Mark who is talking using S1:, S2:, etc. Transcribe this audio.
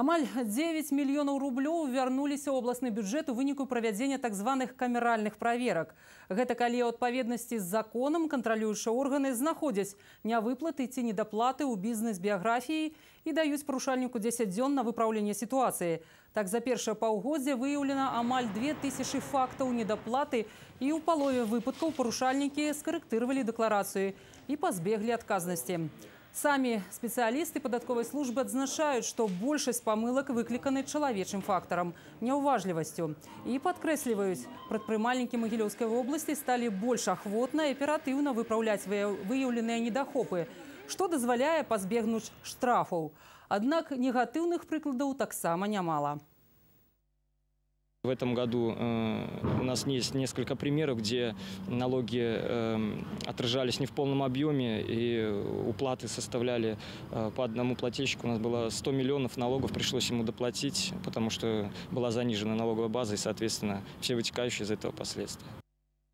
S1: Амаль 9 мільёнаў рублёў вярнуліся ў абласны бюджэт у выніку правядзення так званых камеральных праверак. Гэта калі ў адпаведнасці з законам кантралюючыя органы знаходзяць нявыплаты ці недаплаты ў бізнес-біяграфіі і даюць парушальніку 10 дзён на выпраўленне сітуацыі. Так за першае паўгоддзе выяўлена амаль 2000 фактаў недаплаты і ў палове выпадкаў парушальнікі скарэктыравалі дэкларацыю і пазбеглі адказнасці. Самі спецыялісты падатковай службы адзначаюць, што большасць памылак выкліканы чалавечым фактарам, няўважлівасцю. І падкрэсліваюць, прадпрымальнікі магілёўскай вобласці сталі больш ахвотна і аператыўна выпраўляць выяўленыя недахопы, што дазваляе пазбегнуць штрафаў. Аднак негатыўных прыкладаў таксама нямала.
S2: В этом году э, у нас есть несколько примеров, где налоги э, отражались не в полном объеме и уплаты составляли э, по одному плательщику. У нас было 100 миллионов налогов, пришлось ему доплатить, потому что была занижена налоговая база и, соответственно, все вытекающие из этого последствия.